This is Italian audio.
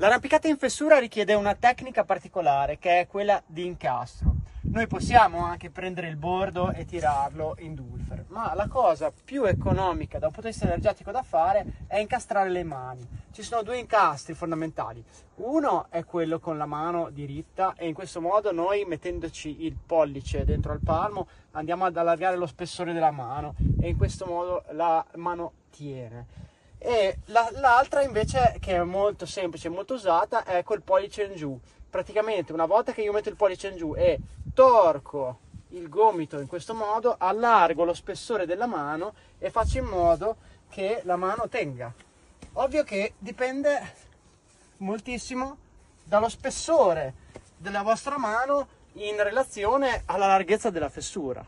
L'arrampicata in fessura richiede una tecnica particolare che è quella di incastro. Noi possiamo anche prendere il bordo e tirarlo in dulfer, ma la cosa più economica da un punto di vista energetico da fare è incastrare le mani. Ci sono due incastri fondamentali. Uno è quello con la mano diritta e in questo modo noi mettendoci il pollice dentro al palmo andiamo ad allargare lo spessore della mano e in questo modo la mano tiene e la, l'altra invece che è molto semplice, molto usata è col pollice in giù. Praticamente una volta che io metto il pollice in giù e torco il gomito in questo modo, allargo lo spessore della mano e faccio in modo che la mano tenga. Ovvio che dipende moltissimo dallo spessore della vostra mano in relazione alla larghezza della fessura.